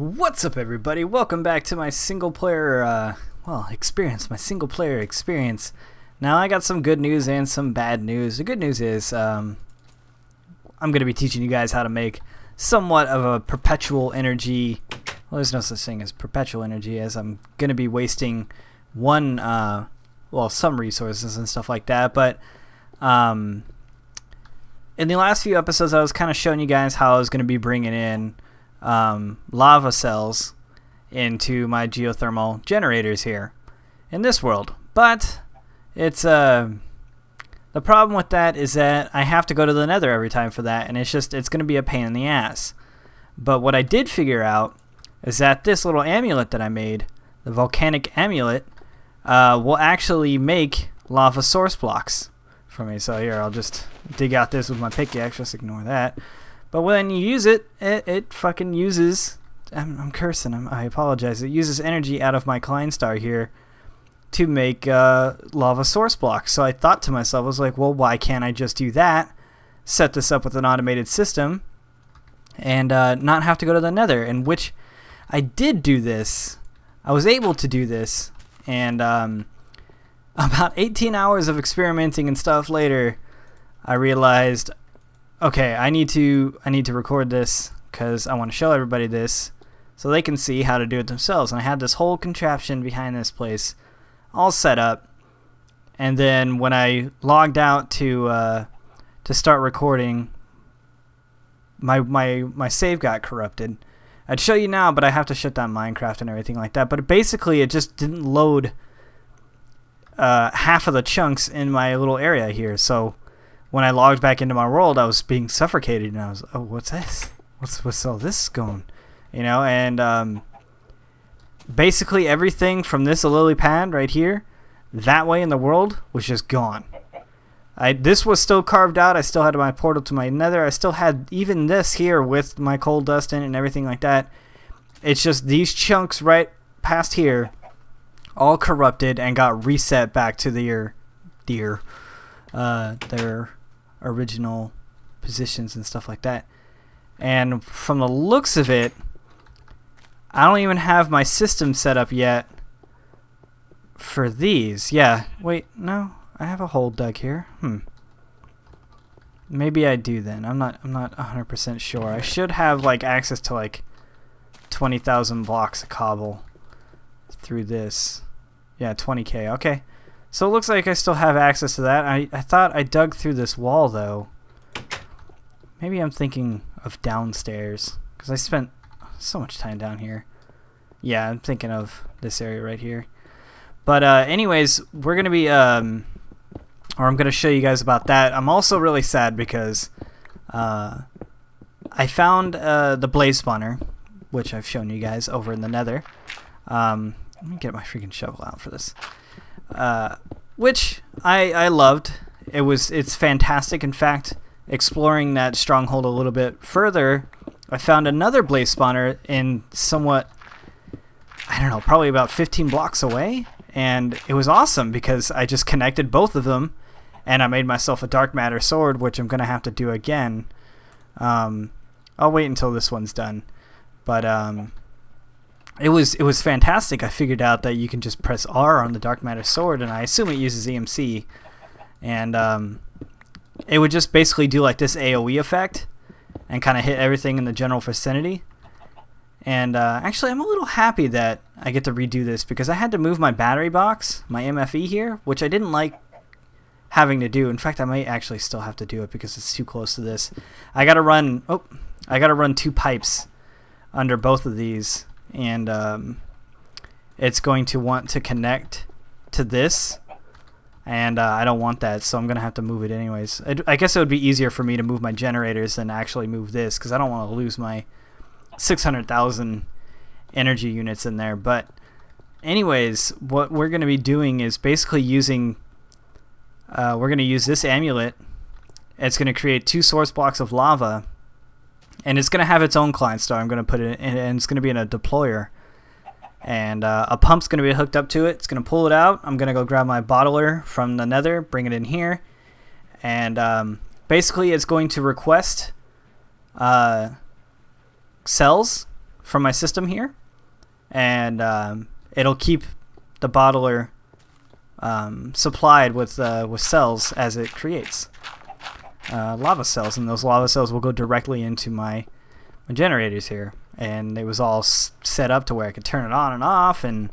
What's up everybody? Welcome back to my single player, uh, well, experience, my single player experience. Now I got some good news and some bad news. The good news is, um, I'm going to be teaching you guys how to make somewhat of a perpetual energy, well there's no such thing as perpetual energy as I'm going to be wasting one, uh, well some resources and stuff like that, but, um, in the last few episodes I was kind of showing you guys how I was going to be bringing in um, lava cells into my geothermal generators here in this world. But it's uh, the problem with that is that I have to go to the nether every time for that, and it's just it's going to be a pain in the ass. But what I did figure out is that this little amulet that I made, the volcanic amulet, uh, will actually make lava source blocks for me. So here, I'll just dig out this with my pickaxe. Just ignore that. But when you use it, it, it fucking uses. I'm, I'm cursing. I'm, i apologize. It uses energy out of my Kleinstar here to make uh, lava source blocks. So I thought to myself, I was like, well, why can't I just do that? Set this up with an automated system and uh, not have to go to the nether. And which I did do this. I was able to do this. And um, about 18 hours of experimenting and stuff later, I realized okay, I need to I need to record this because I want to show everybody this so they can see how to do it themselves. And I had this whole contraption behind this place all set up. And then when I logged out to uh, to start recording, my my my save got corrupted. I'd show you now, but I have to shut down Minecraft and everything like that. But basically, it just didn't load uh, half of the chunks in my little area here. So when I logged back into my world, I was being suffocated, and I was, oh, what's this? What's what's all this going? You know, and um, basically everything from this lily pad right here, that way in the world, was just gone. I this was still carved out. I still had my portal to my nether. I still had even this here with my coal dust in and everything like that. It's just these chunks right past here, all corrupted and got reset back to their, their, uh, their original positions and stuff like that. And from the looks of it, I don't even have my system set up yet for these. Yeah, wait, no, I have a hole dug here. Hmm. Maybe I do then. I'm not I'm not 100% sure. I should have like access to like 20,000 blocks of cobble through this. Yeah, 20k. Okay. So it looks like I still have access to that. I, I thought I dug through this wall, though. Maybe I'm thinking of downstairs. Because I spent so much time down here. Yeah, I'm thinking of this area right here. But uh, anyways, we're going to be... Um, or I'm going to show you guys about that. I'm also really sad because... Uh, I found uh, the blaze spawner, which I've shown you guys over in the nether. Um, let me get my freaking shovel out for this. Uh, which I I loved. It was it's fantastic. In fact, exploring that stronghold a little bit further, I found another blaze spawner in somewhat I don't know, probably about 15 blocks away, and it was awesome because I just connected both of them, and I made myself a dark matter sword, which I'm gonna have to do again. Um, I'll wait until this one's done, but um, it was it was fantastic. I figured out that you can just press R on the Dark Matter Sword, and I assume it uses EMC, and um, it would just basically do like this AOE effect, and kind of hit everything in the general vicinity. And uh, actually, I'm a little happy that I get to redo this because I had to move my battery box, my MFE here, which I didn't like having to do. In fact, I might actually still have to do it because it's too close to this. I got to run. Oh, I got to run two pipes under both of these and um, it's going to want to connect to this. And uh, I don't want that so I'm gonna have to move it anyways. I, I guess it would be easier for me to move my generators than actually move this because I don't want to lose my 600,000 energy units in there. But anyways what we're gonna be doing is basically using uh, we're gonna use this amulet. It's gonna create two source blocks of lava and it's going to have its own Kleinstar. I'm going to put it in, and it's going to be in a deployer. And uh, a pump's going to be hooked up to it. It's going to pull it out. I'm going to go grab my bottler from the nether, bring it in here. And um, basically it's going to request uh, cells from my system here, and um, it'll keep the bottler um, supplied with uh, with cells as it creates uh, lava cells, and those lava cells will go directly into my, my generators here. And it was all set up to where I could turn it on and off, and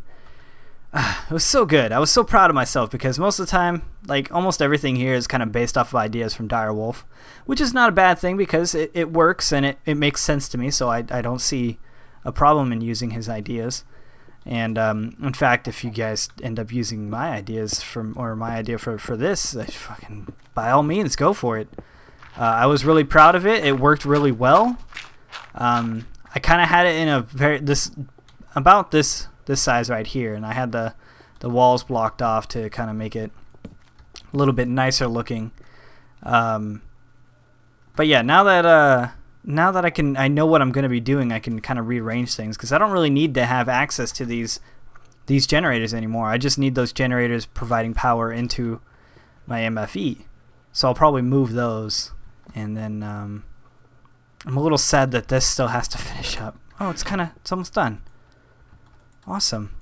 uh, it was so good. I was so proud of myself because most of the time, like almost everything here is kind of based off of ideas from Direwolf, which is not a bad thing because it, it works and it, it makes sense to me. So I, I don't see a problem in using his ideas. And um, in fact, if you guys end up using my ideas from or my idea for for this, fucking by all means go for it. Uh, I was really proud of it. It worked really well. Um, I kind of had it in a very this about this this size right here, and I had the the walls blocked off to kind of make it a little bit nicer looking. Um, but yeah, now that uh, now that I can, I know what I'm going to be doing. I can kind of rearrange things because I don't really need to have access to these these generators anymore. I just need those generators providing power into my MFE. So I'll probably move those, and then um, I'm a little sad that this still has to finish up. Oh, it's kind of it's almost done. Awesome.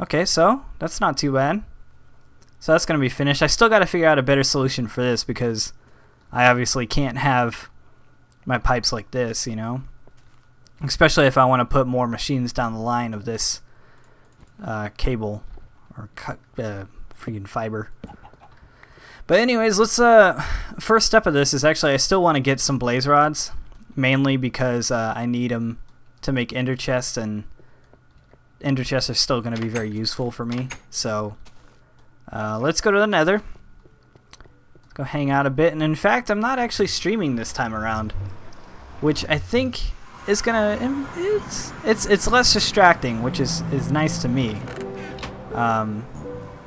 Okay, so that's not too bad. So that's going to be finished. I still got to figure out a better solution for this because I obviously can't have my pipes like this, you know? Especially if I want to put more machines down the line of this uh, cable or cut, uh, freaking fiber. But anyways, let's uh first step of this is actually I still want to get some blaze rods, mainly because uh, I need them to make ender chests and ender chests are still going to be very useful for me. So uh, let's go to the nether go hang out a bit. And in fact, I'm not actually streaming this time around, which I think is gonna it's it's it's less distracting, which is is nice to me. Um,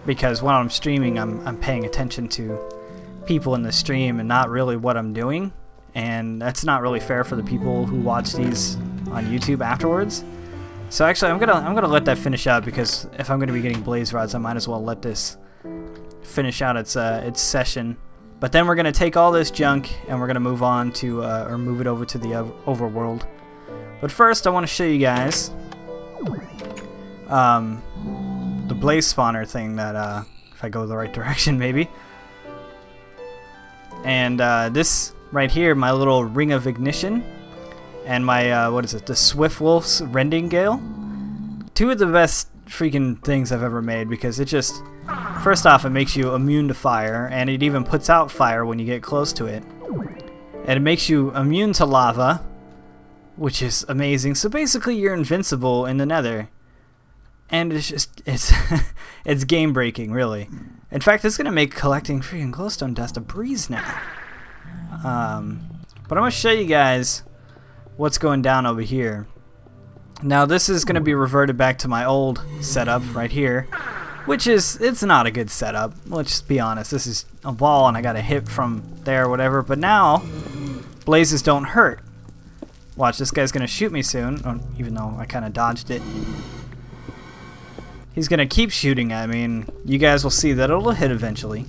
because when I'm streaming, I'm I'm paying attention to people in the stream and not really what I'm doing, and that's not really fair for the people who watch these on YouTube afterwards. So actually, I'm gonna I'm gonna let that finish out because if I'm gonna be getting blaze rods, I might as well let this finish out its uh, its session. But then we're going to take all this junk and we're going to move on to, uh, or move it over to the overworld. But first, I want to show you guys um, the blaze spawner thing that, uh, if I go the right direction, maybe. And uh, this right here, my little ring of ignition, and my, uh, what is it, the Swift Wolf's Rending Gale. Two of the best freaking things I've ever made because it just First off, it makes you immune to fire, and it even puts out fire when you get close to it. And it makes you immune to lava, which is amazing. So basically, you're invincible in the nether. And it's just, it's, it's game breaking, really. In fact, it's going to make collecting freaking glowstone dust a breeze now. Um, but I'm going to show you guys what's going down over here. Now, this is going to be reverted back to my old setup right here. Which is, it's not a good setup. Let's just be honest. This is a wall and I got a hit from there or whatever. But now, blazes don't hurt. Watch, this guy's going to shoot me soon. Oh, even though I kind of dodged it. He's going to keep shooting at me. And you guys will see that it'll hit eventually.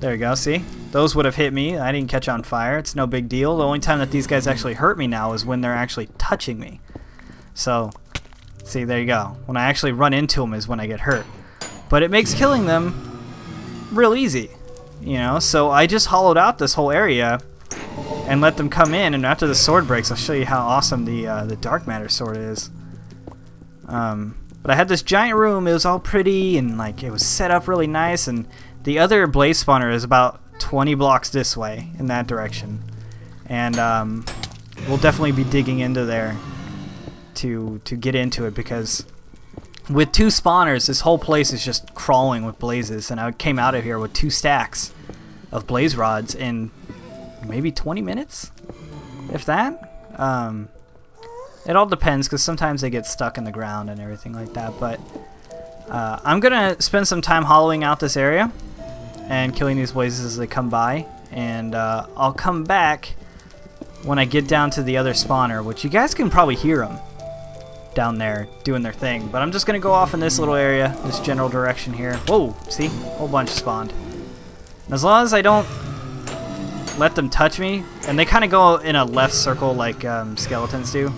There you go, see? Those would have hit me. I didn't catch on fire. It's no big deal. The only time that these guys actually hurt me now is when they're actually touching me. So, see, there you go. When I actually run into them is when I get hurt. But it makes killing them real easy, you know? So I just hollowed out this whole area and let them come in, and after the sword breaks, I'll show you how awesome the, uh, the Dark Matter sword is. Um, but I had this giant room, it was all pretty, and like it was set up really nice, and the other blaze spawner is about 20 blocks this way, in that direction. And um, we'll definitely be digging into there to to get into it because with two spawners, this whole place is just crawling with blazes, and I came out of here with two stacks of blaze rods in maybe 20 minutes, if that. Um, it all depends, because sometimes they get stuck in the ground and everything like that, but uh, I'm going to spend some time hollowing out this area and killing these blazes as they come by, and uh, I'll come back when I get down to the other spawner, which you guys can probably hear them down there doing their thing. But I'm just going to go off in this little area, this general direction here. Whoa, see? A whole bunch spawned. And as long as I don't let them touch me, and they kind of go in a left circle like um, skeletons do.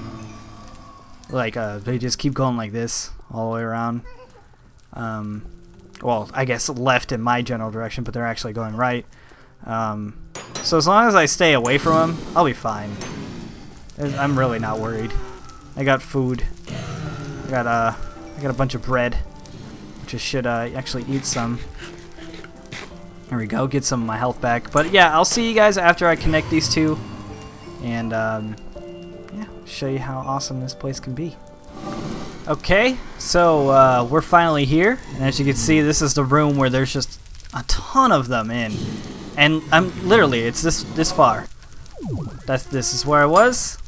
Like uh, they just keep going like this all the way around. Um, well, I guess left in my general direction, but they're actually going right. Um, so as long as I stay away from them, I'll be fine. I'm really not worried. I got food. I got uh, I got a bunch of bread, which I should uh, actually eat some. There we go, get some of my health back. But yeah, I'll see you guys after I connect these two, and um, yeah, show you how awesome this place can be. Okay, so uh, we're finally here, and as you can see, this is the room where there's just a ton of them in, and I'm literally it's this this far. That's this is where I was.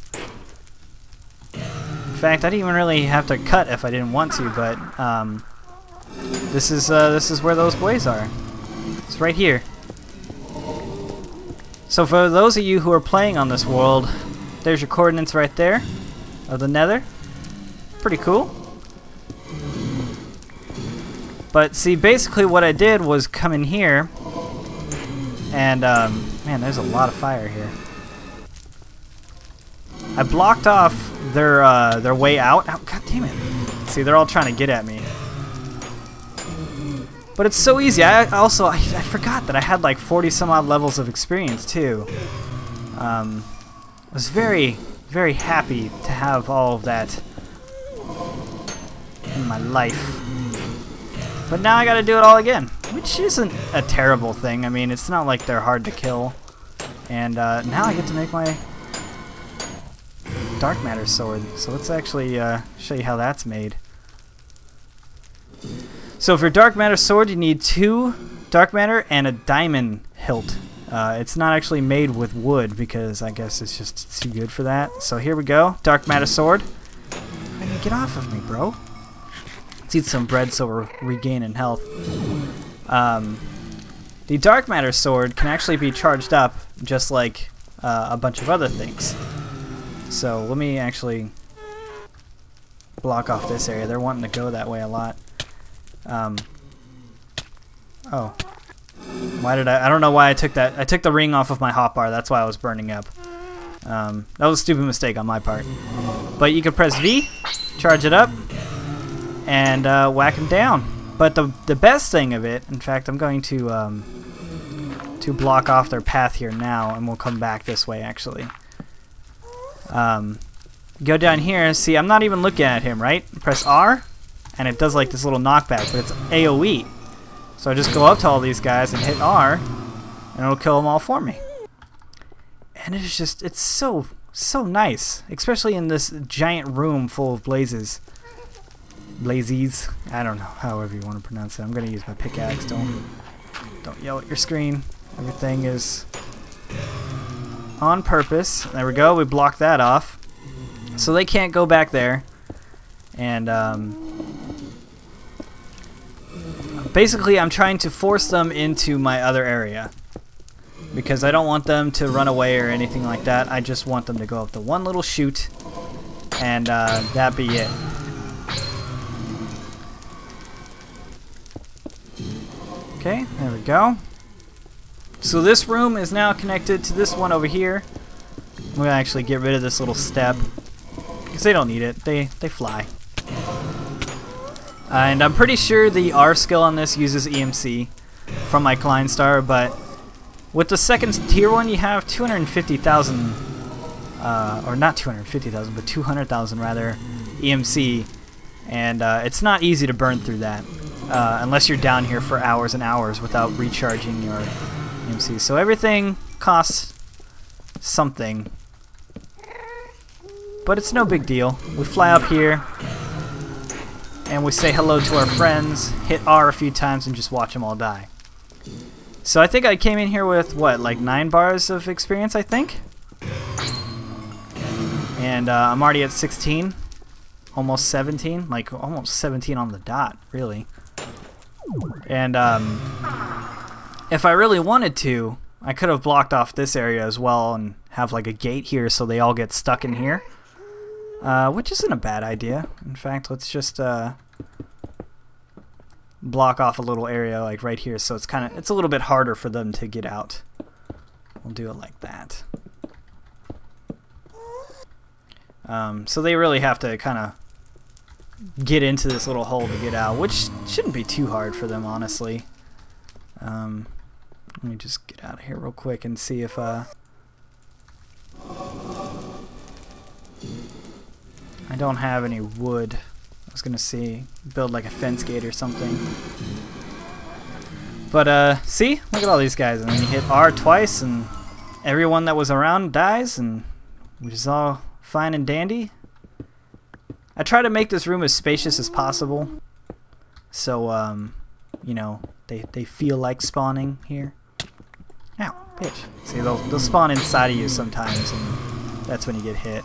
Fact, I didn't even really have to cut if I didn't want to, but um, this is uh, this is where those boys are. It's right here. So for those of you who are playing on this world, there's your coordinates right there of the nether pretty cool. But see, basically what I did was come in here, and um, man, there's a lot of fire here. I blocked off their uh, their way out. Oh, God damn it! See, they're all trying to get at me. But it's so easy. I also I, I forgot that I had like 40 some odd levels of experience too. Um, I was very very happy to have all of that in my life. But now I gotta do it all again, which isn't a terrible thing. I mean, it's not like they're hard to kill. And uh, now I get to make my dark matter sword. So let's actually uh, show you how that's made. So for dark matter sword, you need two dark matter and a diamond hilt. Uh, it's not actually made with wood because I guess it's just too good for that. So here we go, dark matter sword. Mean, get off of me, bro. Let's eat some bread so we're regaining health. Um, the dark matter sword can actually be charged up just like uh, a bunch of other things. So let me actually block off this area. They're wanting to go that way a lot. Um, oh. Why did I... I don't know why I took that. I took the ring off of my hotbar. That's why I was burning up. Um, that was a stupid mistake on my part. But you can press V, charge it up, and uh, whack them down. But the the best thing of it, in fact, I'm going to um, to block off their path here now, and we'll come back this way actually. Um, go down here. And see, I'm not even looking at him, right? Press R, and it does like this little knockback, but it's AOE. So I just go up to all these guys and hit R, and it'll kill them all for me. And it's just, it's so, so nice, especially in this giant room full of blazes. Blazes. I don't know, however you want to pronounce it. I'm going to use my pickaxe. Don't, don't yell at your screen. Everything is on purpose. There we go. We blocked that off. So they can't go back there. And um, basically I'm trying to force them into my other area. Because I don't want them to run away or anything like that. I just want them to go up the one little chute. And uh, that be it. Okay, there we go. So this room is now connected to this one over here. I'm to actually get rid of this little step. Because they don't need it. They, they fly. and I'm pretty sure the R skill on this uses EMC from my Klein Star, but with the second tier one you have 250,000, uh, or not 250,000, but 200,000 rather, EMC, and uh, it's not easy to burn through that uh, unless you're down here for hours and hours without recharging your EMC. So everything costs something, but it's no big deal. We fly up here, and we say hello to our friends, hit R a few times, and just watch them all die. So I think I came in here with, what, like 9 bars of experience, I think? And uh, I'm already at 16. Almost 17. Like, almost 17 on the dot, really. And um, if I really wanted to, I could have blocked off this area as well and have like a gate here so they all get stuck in here. Uh, which isn't a bad idea. In fact, let's just uh, block off a little area like right here so it's kind of it's a little bit harder for them to get out. we'll do it like that. Um, so they really have to kind of get into this little hole to get out, which shouldn't be too hard for them, honestly. Um, let me just get out of here real quick and see if... Uh, I don't have any wood. I was gonna see build like a fence gate or something. But uh, see, look at all these guys, and then you hit R twice, and everyone that was around dies, and which is all fine and dandy. I try to make this room as spacious as possible, so um, you know they they feel like spawning here. Bitch. See, they'll they'll spawn inside of you sometimes, and that's when you get hit.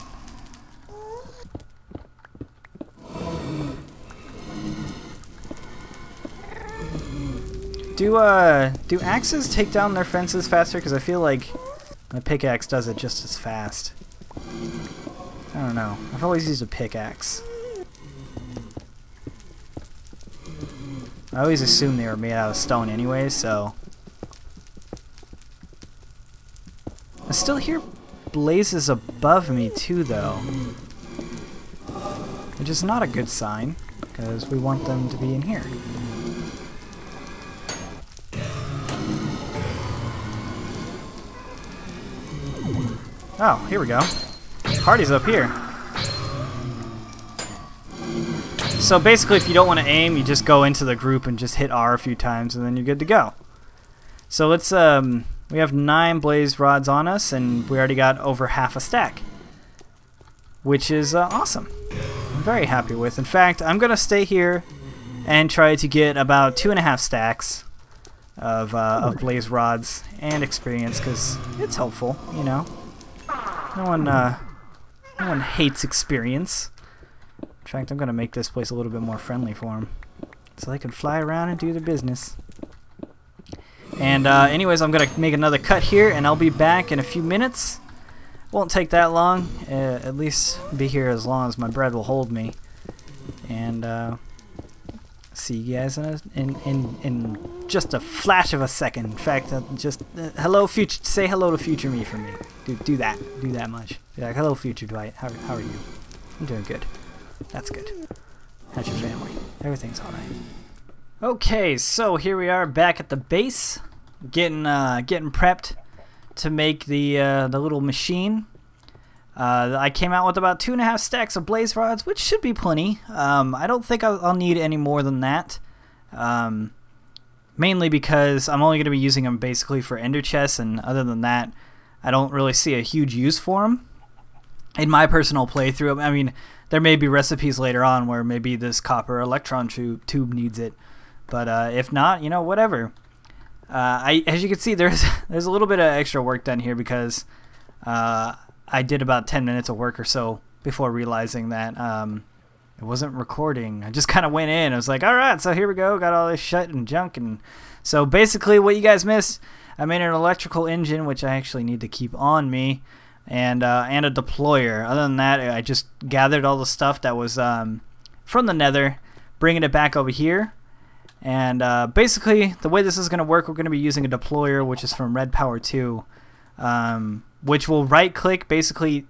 Do uh do axes take down their fences faster? Because I feel like my pickaxe does it just as fast. I don't know. I've always used a pickaxe. I always assumed they were made out of stone anyway, so... still hear blazes above me too, though. Which is not a good sign, because we want them to be in here. Oh, here we go. Party's up here. So basically, if you don't want to aim, you just go into the group and just hit R a few times, and then you're good to go. So let's, um, we have nine blaze rods on us, and we already got over half a stack. Which is uh, awesome. I'm very happy with. In fact, I'm going to stay here and try to get about two and a half stacks of, uh, of blaze rods and experience, because it's helpful, you know. No one, uh, no one hates experience. In fact, I'm gonna make this place a little bit more friendly for them, so they can fly around and do their business. And uh, anyways, I'm gonna make another cut here, and I'll be back in a few minutes. Won't take that long. Uh, at least be here as long as my bread will hold me. And uh, see you guys in, a, in in in just a flash of a second. In fact, uh, just uh, hello future. Say hello to future me for me. Do do that. Do that much. Be like hello future Dwight. How how are you? I'm doing good. That's good. How's your family? Everything's all right. Okay, so here we are back at the base, getting uh, getting prepped to make the uh, the little machine. Uh, I came out with about two and a half stacks of blaze rods, which should be plenty. Um, I don't think I'll, I'll, need any more than that. Um, mainly because I'm only going to be using them basically for ender chests, and other than that, I don't really see a huge use for them. In my personal playthrough, I mean, there may be recipes later on where maybe this copper electron tube, tube needs it, but uh, if not, you know, whatever. Uh, I, as you can see, there's there's a little bit of extra work done here because uh, I did about 10 minutes of work or so before realizing that um, it wasn't recording. I just kind of went in. I was like, all right, so here we go. Got all this shit and junk. And so basically, what you guys missed, I made an electrical engine, which I actually need to keep on me, and uh, and a deployer. Other than that, I just gathered all the stuff that was um, from the nether, bringing it back over here. And uh, basically, the way this is going to work, we're going to be using a deployer, which is from Red Power 2. Um, which will right click basically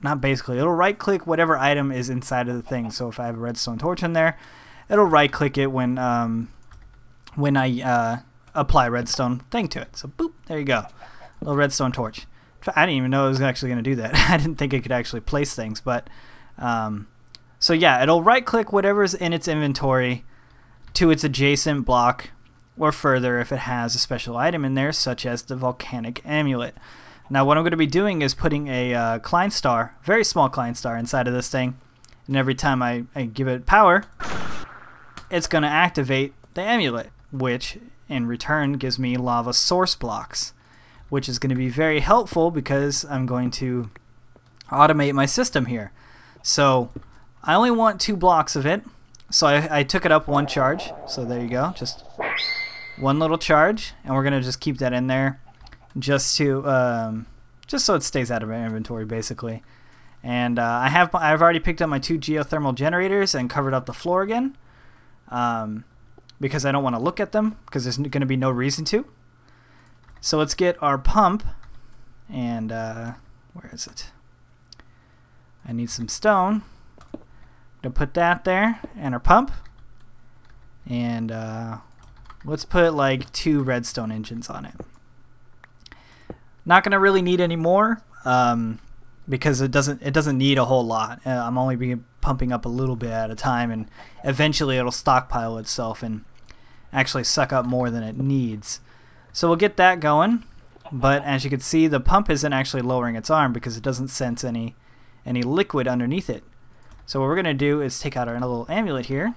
not basically it'll right click whatever item is inside of the thing. So if I have a redstone torch in there it'll right click it when um, when I uh, apply redstone thing to it. So boop there you go. Little redstone torch. I didn't even know it was actually going to do that. I didn't think it could actually place things but um, so yeah it'll right click whatever's in its inventory to its adjacent block or further if it has a special item in there such as the volcanic amulet now what I'm going to be doing is putting a uh, Klein star, very small Klein star inside of this thing. And every time I, I give it power, it's going to activate the amulet, which in return gives me lava source blocks, which is going to be very helpful because I'm going to automate my system here. So I only want two blocks of it, so I, I took it up one charge. So there you go, just one little charge, and we're going to just keep that in there just to um, just so it stays out of our inventory basically. And uh, I have I've already picked up my two geothermal generators and covered up the floor again, um, because I don't want to look at them because there's going to be no reason to. So let's get our pump and uh, where is it? I need some stone to put that there and our pump. And uh, let's put like two redstone engines on it. Not gonna really need any more um, because it doesn't it doesn't need a whole lot. Uh, I'm only be pumping up a little bit at a time and eventually it'll stockpile itself and actually suck up more than it needs. So we'll get that going but as you can see the pump isn't actually lowering its arm because it doesn't sense any any liquid underneath it so what we're gonna do is take out our little amulet here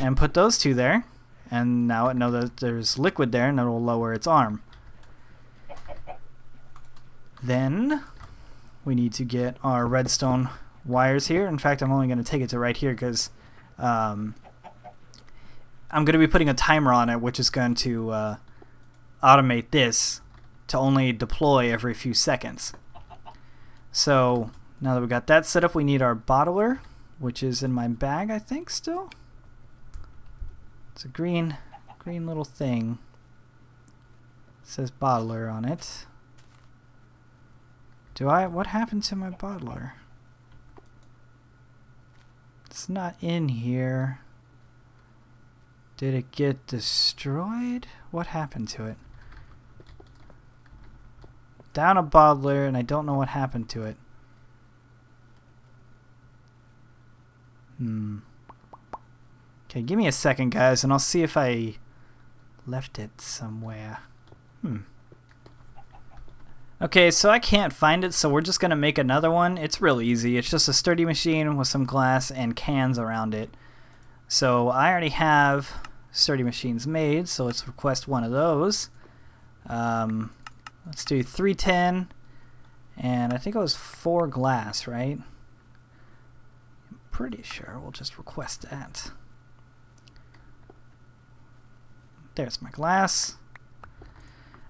and put those two there. And now it knows that there's liquid there and it'll lower its arm. Then we need to get our redstone wires here. In fact I'm only going to take it to right here because um, I'm going to be putting a timer on it which is going to uh, automate this to only deploy every few seconds. So now that we got that set up we need our bottler which is in my bag I think still it's a green, green little thing. It says bottler on it. Do I, what happened to my bottler? It's not in here. Did it get destroyed? What happened to it? Down a bottler and I don't know what happened to it. Hmm. Okay, give me a second, guys, and I'll see if I left it somewhere. Hmm. Okay, so I can't find it, so we're just going to make another one. It's real easy. It's just a sturdy machine with some glass and cans around it. So I already have sturdy machines made, so let's request one of those. Um, let's do 310, and I think it was 4 glass, right? Pretty sure we'll just request that. There's my glass.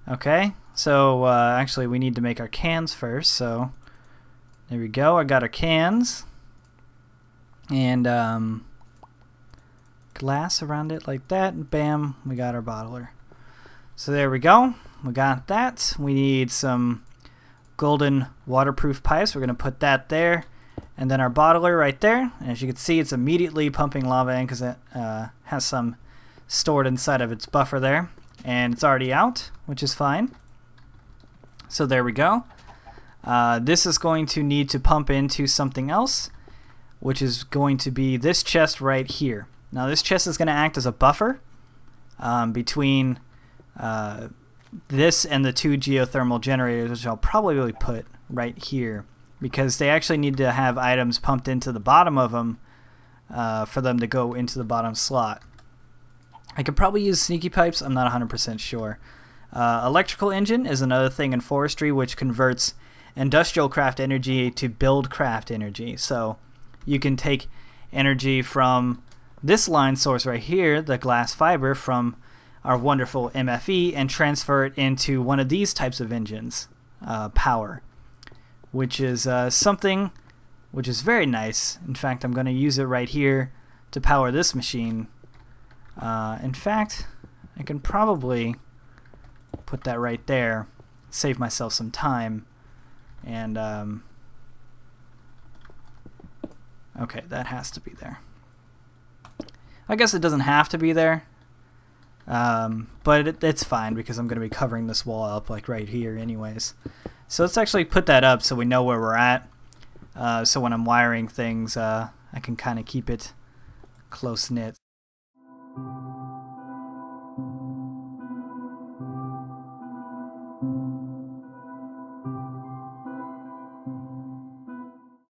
Okay, so uh, actually we need to make our cans first, so there we go. I got our cans. And um, glass around it like that, and bam, we got our bottler. So there we go. We got that. We need some golden waterproof pipes. We're going to put that there. And then our bottler right there. And as you can see, it's immediately pumping lava in because it uh, has some stored inside of its buffer there. And it's already out, which is fine. So there we go. Uh, this is going to need to pump into something else, which is going to be this chest right here. Now this chest is going to act as a buffer um, between uh, this and the two geothermal generators, which I'll probably put right here because they actually need to have items pumped into the bottom of them uh, for them to go into the bottom slot. I could probably use sneaky pipes, I'm not 100% sure. Uh, electrical engine is another thing in forestry which converts industrial craft energy to build craft energy. So you can take energy from this line source right here, the glass fiber from our wonderful MFE, and transfer it into one of these types of engines, uh, power, which is uh, something which is very nice. In fact, I'm going to use it right here to power this machine uh, in fact, I can probably put that right there, save myself some time, and um, okay, that has to be there. I guess it doesn't have to be there, um, but it, it's fine because I'm going to be covering this wall up like right here anyways. So let's actually put that up so we know where we're at. Uh, so when I'm wiring things, uh, I can kind of keep it close knit.